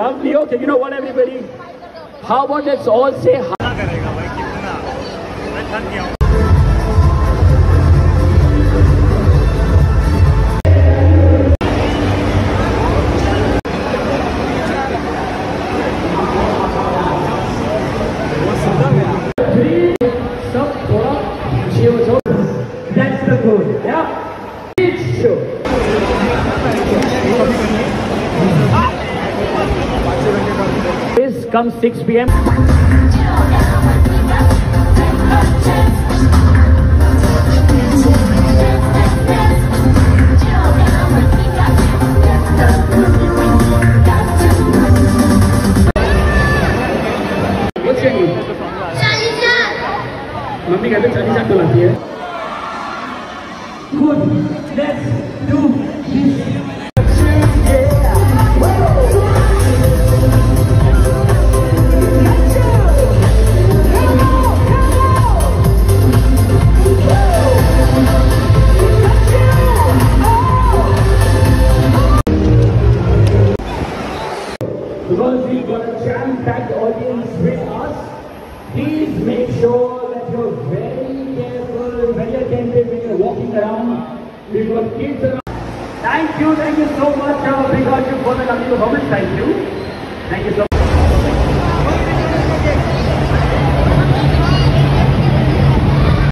lovely. Okay, you know what, everybody? How about let's all say hi. That's the good, Yeah. It's show. This comes 6 p.m. What's your name? Mummy कहते चालीस आठ बुलाती है good let's do this Because we've got a jam-packed audience with us, Thank you, thank you so much, Big Arjun, for the lovely performance. Thank you.